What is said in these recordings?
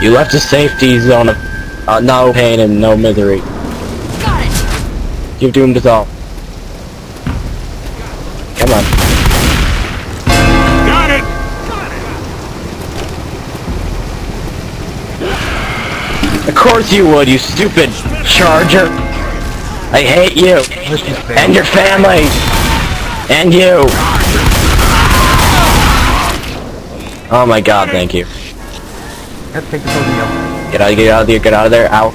You left a safety zone of uh, no pain and no misery. Got it. You've doomed us all. Come on. Got it! Of course you would, you stupid charger. I hate you. And your family. And you. Oh my god, thank you. Let's take the podium. Get out, get out of there, get out of there, out.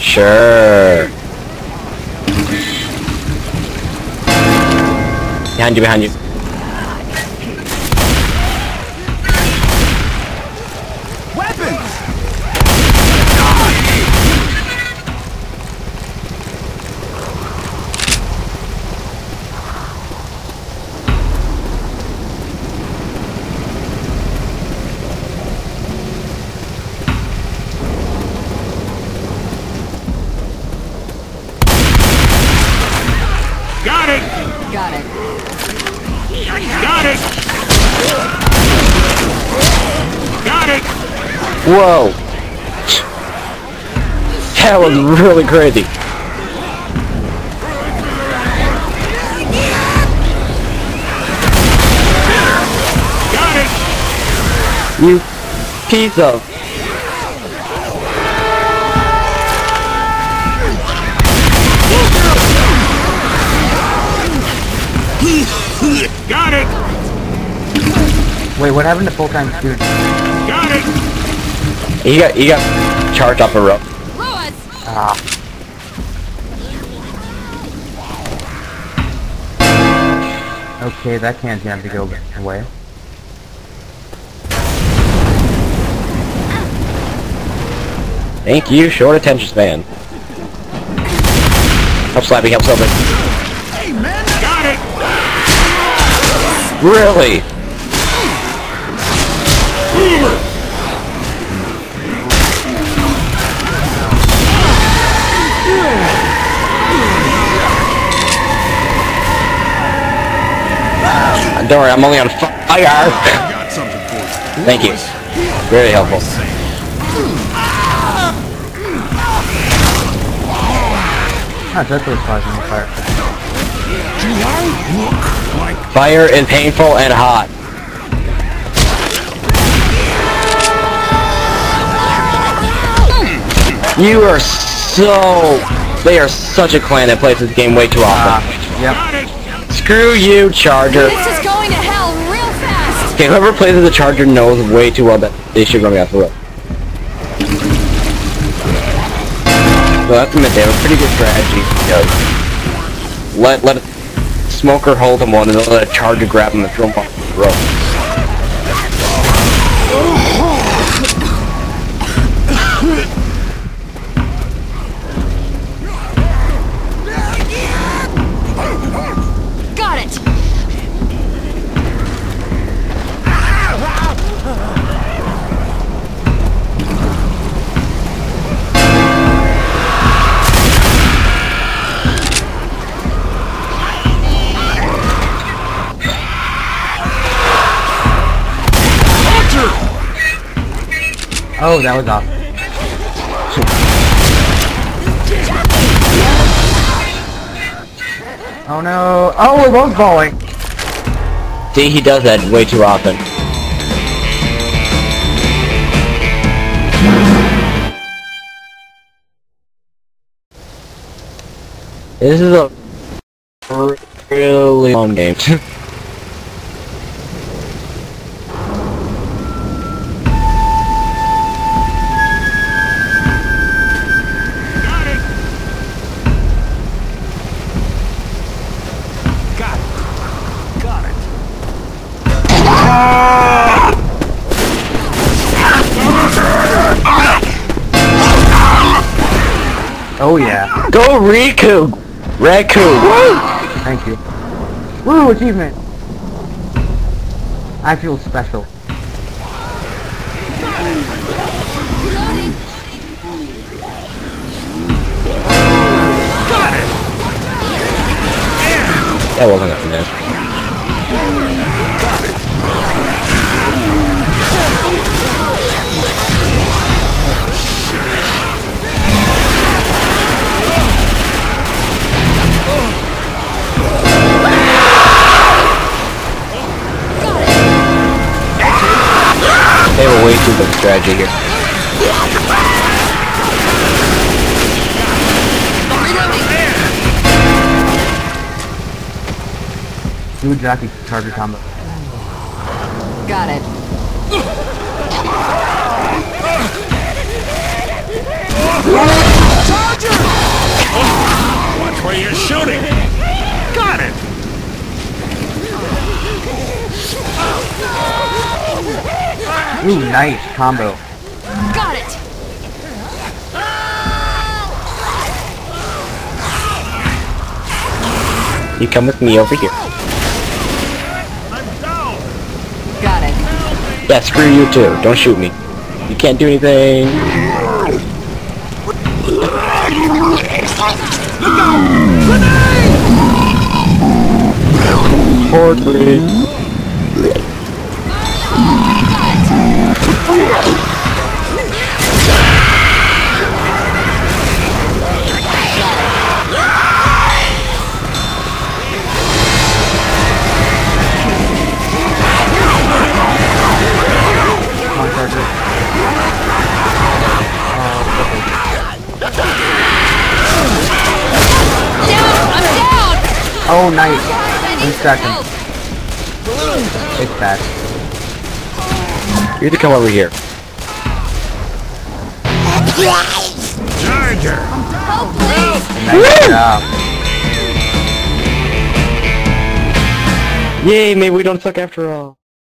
Sure. Behind you, behind you. Got it! Got it. Got it! Got it! Whoa. That was really crazy. Got it! You piece of... Wait, what happened to full-time student? Got it! He got, he got charged up a rope. Lewis. Ah. Okay, that can't have to go away. Thank you, short attention span. Help Slappy, help Slappy. Got it! Really? Uh, Don't worry, I'm only on fire. Got something for you. Thank you. Very helpful. Ah, that's causing the fire. Do I look like Fire is painful and hot. You are so... They are such a clan that plays this game way too often. Ah, yep. Screw you, Charger. This is going to hell real fast. Okay, whoever plays as a Charger knows way too well that they should run me off the road. So that's admit they have a pretty good strategy because let let a smoker hold him one and then let a charger grab him and throw him off the road. Oh, that was off. Oh no! Oh, we're both falling! See, he does that way too often. This is a really long game. Oh yeah. Go Riku! Woo! Thank you. Woo, achievement! I feel special. That wasn't a miss. Strategy here. Do a jockey charger combo. Got it. Watch where you're shooting. Got it. Ooh, nice combo. Got it. You come with me over here. I'm down. Got it. Yeah, screw you too. Don't shoot me. You can't do anything. Portrait. Come on, charger. Oh, nice. One need It's bad. You need to come over here. Charger. Nice job. Yay, maybe we don't suck after all.